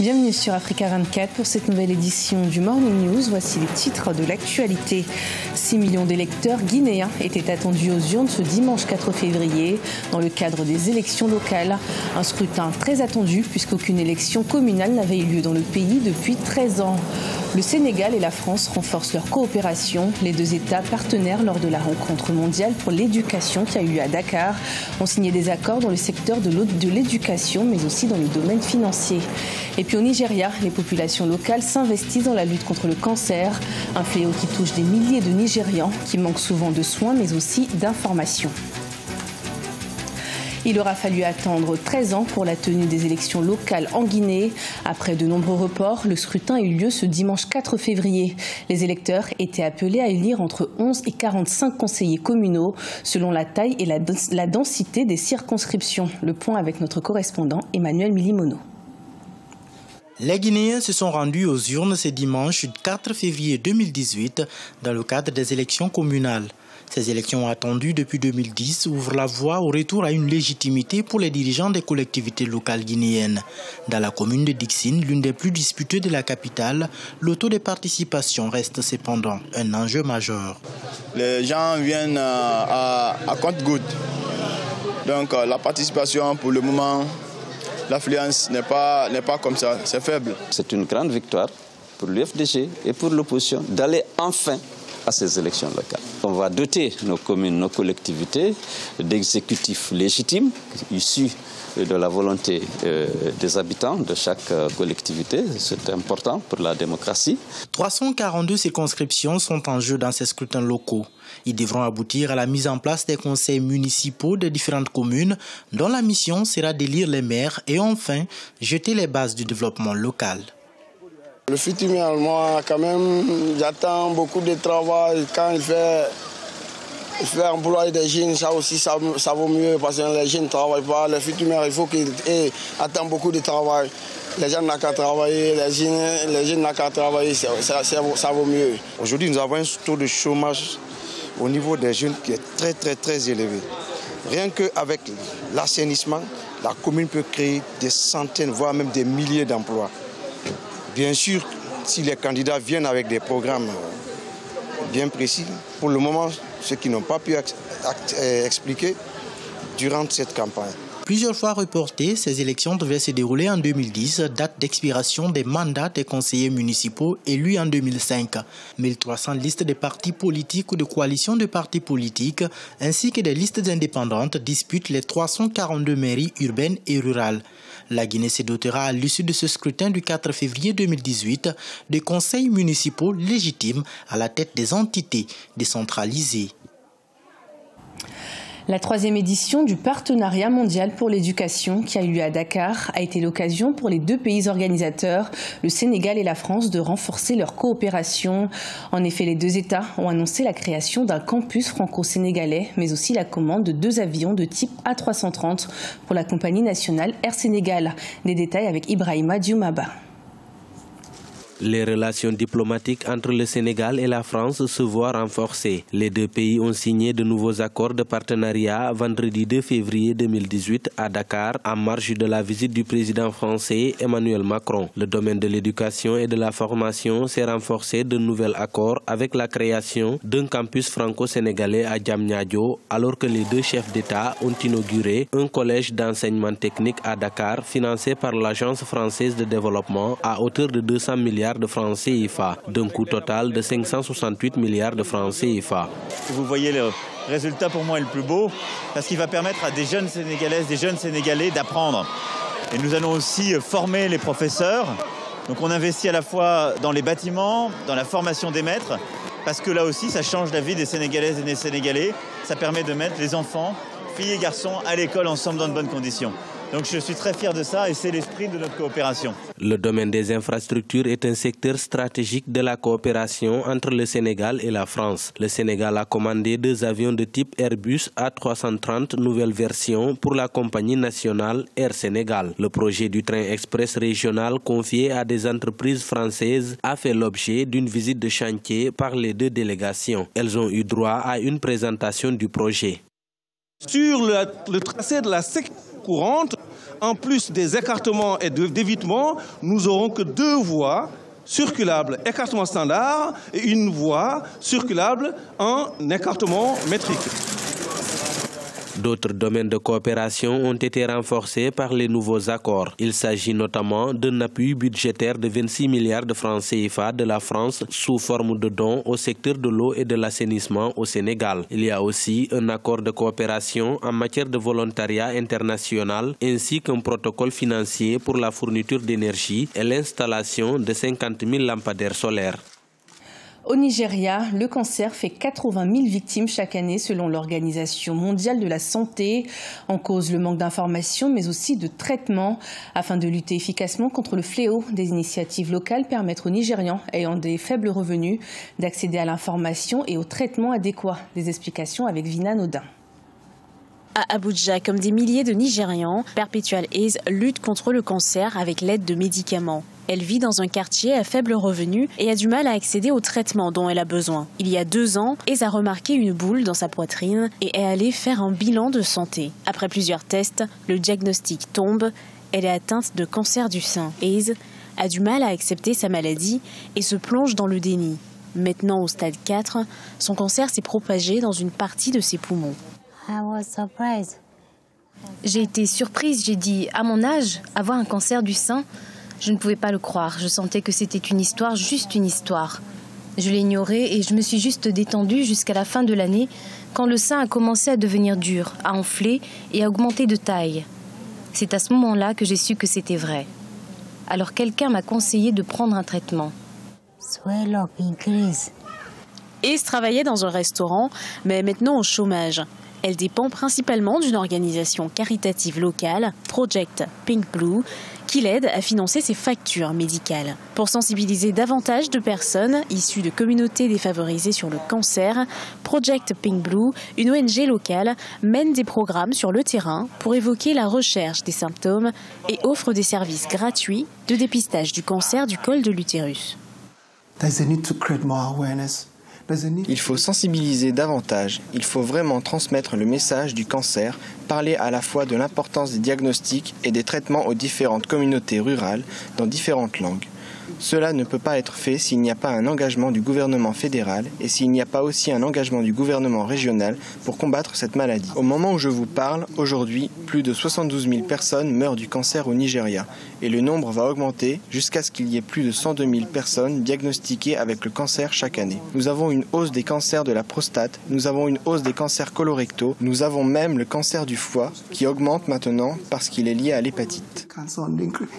Bienvenue sur Africa 24 pour cette nouvelle édition du Morning News. Voici les titres de l'actualité. 6 millions d'électeurs guinéens étaient attendus aux urnes ce dimanche 4 février dans le cadre des élections locales. Un scrutin très attendu puisqu'aucune élection communale n'avait eu lieu dans le pays depuis 13 ans. Le Sénégal et la France renforcent leur coopération. Les deux États partenaires lors de la rencontre mondiale pour l'éducation qui a eu lieu à Dakar ont signé des accords dans le secteur de l'éducation mais aussi dans le domaine financier. Et puis au Nigeria, les populations locales s'investissent dans la lutte contre le cancer, un fléau qui touche des milliers de Nigérians qui manquent souvent de soins mais aussi d'informations. Il aura fallu attendre 13 ans pour la tenue des élections locales en Guinée. Après de nombreux reports, le scrutin a eu lieu ce dimanche 4 février. Les électeurs étaient appelés à élire entre 11 et 45 conseillers communaux selon la taille et la densité des circonscriptions. Le point avec notre correspondant Emmanuel Milimono. Les Guinéens se sont rendus aux urnes ce dimanche 4 février 2018 dans le cadre des élections communales. Ces élections attendues depuis 2010 ouvrent la voie au retour à une légitimité pour les dirigeants des collectivités locales guinéennes. Dans la commune de Dixine, l'une des plus disputées de la capitale, le taux de participation reste cependant un enjeu majeur. Les gens viennent euh, à, compte-goutte. Donc euh, la participation pour le moment, l'affluence n'est pas, pas comme ça, c'est faible. C'est une grande victoire pour l'UFDG et pour l'opposition d'aller enfin à ces élections locales. On va doter nos communes, nos collectivités d'exécutifs légitimes issus de la volonté euh, des habitants de chaque euh, collectivité. C'est important pour la démocratie. 342 circonscriptions sont en jeu dans ces scrutins locaux. Ils devront aboutir à la mise en place des conseils municipaux de différentes communes dont la mission sera d'élire les maires et enfin jeter les bases du développement local. Le futur moi, quand même, j'attends beaucoup de travail. Quand il fait, il employer des jeunes, ça aussi, ça, vaut mieux parce que les jeunes ne travaillent pas. Le futur il faut qu'il attend beaucoup de travail. Les gens n'ont qu'à travailler, les jeunes, les jeunes n'ont qu'à travailler, ça, ça vaut mieux. Aujourd'hui, nous avons un taux de chômage au niveau des jeunes qui est très, très, très élevé. Rien qu'avec l'assainissement, la commune peut créer des centaines, voire même des milliers d'emplois. Bien sûr, si les candidats viennent avec des programmes bien précis, pour le moment, ceux qui n'ont pas pu euh, expliquer durant cette campagne. Plusieurs fois reportées, ces élections devaient se dérouler en 2010, date d'expiration des mandats des conseillers municipaux élus en 2005. 1300 listes de partis politiques ou de coalitions de partis politiques, ainsi que des listes indépendantes disputent les 342 mairies urbaines et rurales. La Guinée se dotera à l'issue de ce scrutin du 4 février 2018 de conseils municipaux légitimes à la tête des entités décentralisées. La troisième édition du Partenariat mondial pour l'éducation qui a eu lieu à Dakar a été l'occasion pour les deux pays organisateurs, le Sénégal et la France, de renforcer leur coopération. En effet, les deux États ont annoncé la création d'un campus franco-sénégalais, mais aussi la commande de deux avions de type A330 pour la compagnie nationale Air Sénégal. Des détails avec Ibrahima Dioumaba. Les relations diplomatiques entre le Sénégal et la France se voient renforcées. Les deux pays ont signé de nouveaux accords de partenariat vendredi 2 février 2018 à Dakar en marge de la visite du président français Emmanuel Macron. Le domaine de l'éducation et de la formation s'est renforcé de nouveaux accords avec la création d'un campus franco-sénégalais à Djamnyadjo alors que les deux chefs d'État ont inauguré un collège d'enseignement technique à Dakar financé par l'Agence française de développement à hauteur de 200 milliards de francs CFA, d'un coût total de 568 milliards de francs CFA. Vous voyez le résultat pour moi est le plus beau, parce qu'il va permettre à des jeunes Sénégalaises, des jeunes Sénégalais d'apprendre. Et nous allons aussi former les professeurs. Donc on investit à la fois dans les bâtiments, dans la formation des maîtres, parce que là aussi ça change la vie des Sénégalaises et des Sénégalais. Ça permet de mettre les enfants, filles et garçons, à l'école ensemble dans de bonnes conditions. Donc je suis très fier de ça et c'est l'esprit de notre coopération. Le domaine des infrastructures est un secteur stratégique de la coopération entre le Sénégal et la France. Le Sénégal a commandé deux avions de type Airbus A330 nouvelle version pour la compagnie nationale Air Sénégal. Le projet du train express régional confié à des entreprises françaises a fait l'objet d'une visite de chantier par les deux délégations. Elles ont eu droit à une présentation du projet. Sur le, tracé de la courante en plus des écartements et d'évitements, nous aurons que deux voies circulables écartement standard et une voie circulable en écartement métrique. D'autres domaines de coopération ont été renforcés par les nouveaux accords. Il s'agit notamment d'un appui budgétaire de 26 milliards de francs CFA de la France sous forme de dons au secteur de l'eau et de l'assainissement au Sénégal. Il y a aussi un accord de coopération en matière de volontariat international ainsi qu'un protocole financier pour la fourniture d'énergie et l'installation de 50 000 lampadaires solaires. Au Nigeria, le cancer fait 80 000 victimes chaque année selon l'Organisation mondiale de la santé. En cause le manque d'informations mais aussi de traitement. Afin de lutter efficacement contre le fléau, des initiatives locales permettent aux Nigérians ayant des faibles revenus d'accéder à l'information et au traitement adéquat. Des explications avec Vina Nodin. À Abuja, comme des milliers de Nigérians, Perpetual Ace lutte contre le cancer avec l'aide de médicaments. Elle vit dans un quartier à faible revenu et a du mal à accéder au traitement dont elle a besoin. Il y a deux ans, Ace a remarqué une boule dans sa poitrine et est allée faire un bilan de santé. Après plusieurs tests, le diagnostic tombe. Elle est atteinte de cancer du sein. Ace a du mal à accepter sa maladie et se plonge dans le déni. Maintenant au stade 4, son cancer s'est propagé dans une partie de ses poumons. J'ai été surprise, j'ai dit, à mon âge, avoir un cancer du sein, je ne pouvais pas le croire. Je sentais que c'était une histoire, juste une histoire. Je l'ignorais et je me suis juste détendue jusqu'à la fin de l'année quand le sein a commencé à devenir dur, à enfler et à augmenter de taille. C'est à ce moment-là que j'ai su que c'était vrai. Alors quelqu'un m'a conseillé de prendre un traitement. Ace travaillait dans un restaurant, mais maintenant au chômage. Elle dépend principalement d'une organisation caritative locale, Project Pink Blue, qui l'aide à financer ses factures médicales. Pour sensibiliser davantage de personnes issues de communautés défavorisées sur le cancer, Project Pink Blue, une ONG locale, mène des programmes sur le terrain pour évoquer la recherche des symptômes et offre des services gratuits de dépistage du cancer du col de l'utérus. Il faut sensibiliser davantage, il faut vraiment transmettre le message du cancer, parler à la fois de l'importance des diagnostics et des traitements aux différentes communautés rurales dans différentes langues. Cela ne peut pas être fait s'il n'y a pas un engagement du gouvernement fédéral et s'il n'y a pas aussi un engagement du gouvernement régional pour combattre cette maladie. Au moment où je vous parle, aujourd'hui, plus de 72 000 personnes meurent du cancer au Nigeria et le nombre va augmenter jusqu'à ce qu'il y ait plus de 102 000 personnes diagnostiquées avec le cancer chaque année. Nous avons une hausse des cancers de la prostate, nous avons une hausse des cancers colorectaux, nous avons même le cancer du foie qui augmente maintenant parce qu'il est lié à l'hépatite.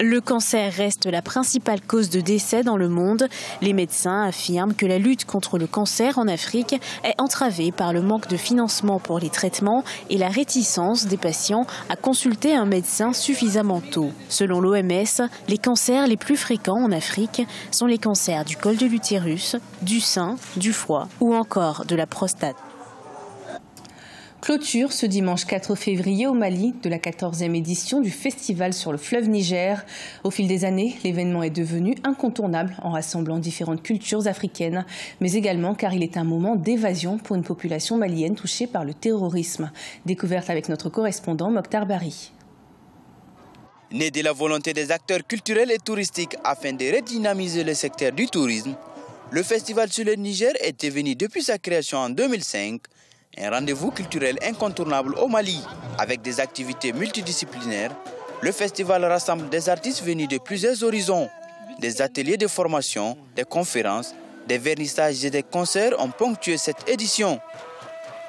Le cancer reste la principale cause de décès dans le monde. Les médecins affirment que la lutte contre le cancer en Afrique est entravée par le manque de financement pour les traitements et la réticence des patients à consulter un médecin suffisamment tôt. Selon l'OMS, les cancers les plus fréquents en Afrique sont les cancers du col de l'utérus, du sein, du foie ou encore de la prostate. Clôture ce dimanche 4 février au Mali de la 14e édition du festival sur le fleuve Niger. Au fil des années, l'événement est devenu incontournable en rassemblant différentes cultures africaines, mais également car il est un moment d'évasion pour une population malienne touchée par le terrorisme. Découverte avec notre correspondant Mokhtar Bari. Né de la volonté des acteurs culturels et touristiques afin de redynamiser le secteur du tourisme, le festival sur le Niger est devenu depuis sa création en 2005 un rendez-vous culturel incontournable au Mali. Avec des activités multidisciplinaires, le festival rassemble des artistes venus de plusieurs horizons. Des ateliers de formation, des conférences, des vernissages et des concerts ont ponctué cette édition.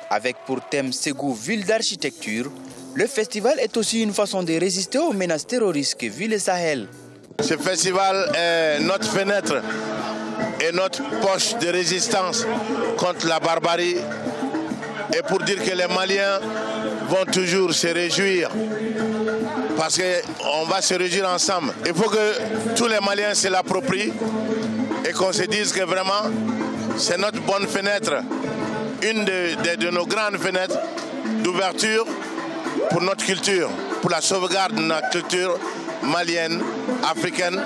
Avec pour thème Ségou, ville d'architecture, le festival est aussi une façon de résister aux menaces terroristes que vit le Sahel. Ce festival est notre fenêtre et notre poche de résistance contre la barbarie et pour dire que les Maliens vont toujours se réjouir parce qu'on va se réjouir ensemble. Il faut que tous les Maliens se l'approprient et qu'on se dise que vraiment c'est notre bonne fenêtre, une de, de nos grandes fenêtres d'ouverture pour notre culture, pour la sauvegarde de notre culture malienne, africaine,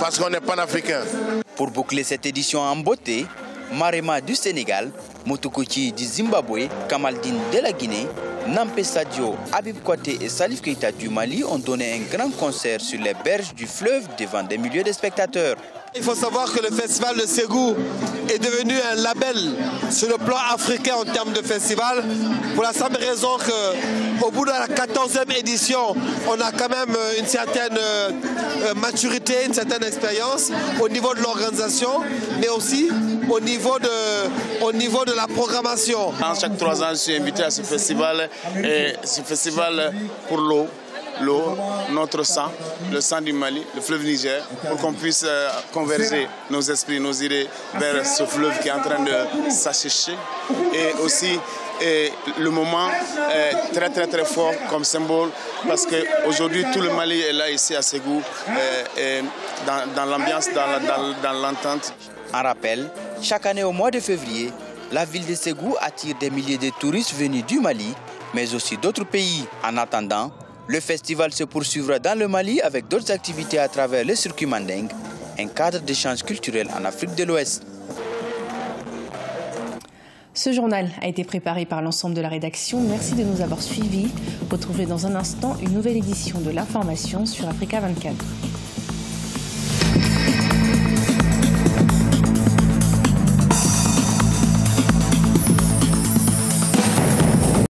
parce qu'on est panafricain. Pour boucler cette édition en beauté, Marema du Sénégal, Motokochi du Zimbabwe, Kamaldine de la Guinée, Nampé Sadio, Habib Kouate et Salif Keita du Mali ont donné un grand concert sur les berges du fleuve devant des milliers de spectateurs. Il faut savoir que le festival de Ségou est devenu un label sur le plan africain en termes de festival, pour la simple raison qu'au bout de la 14e édition, on a quand même une certaine euh, euh, maturité, une certaine expérience au niveau de l'organisation, mais aussi au niveau de, au niveau de la programmation. chaque trois ans, je suis invité à ce festival, et ce festival pour l'eau l'eau, notre sang, le sang du Mali, le fleuve Niger, pour qu'on puisse euh, converger nos esprits, nos idées vers ce fleuve qui est en train de s'assécher. Et aussi, le moment est très très très fort comme symbole parce qu'aujourd'hui tout le Mali est là ici à Ségou euh, dans, l'ambiance, dans, l'entente. En rappel, chaque année au mois de février, la ville de Ségou attire des milliers de touristes venus du Mali, mais aussi d'autres pays. En attendant, le festival se poursuivra dans le Mali avec d'autres activités à travers le circuit Manding, un cadre d'échange culturel en Afrique de l'Ouest. Ce journal a été préparé par l'ensemble de la rédaction. Merci de nous avoir suivis. Retrouvez dans un instant une nouvelle édition de l'information sur Africa 24.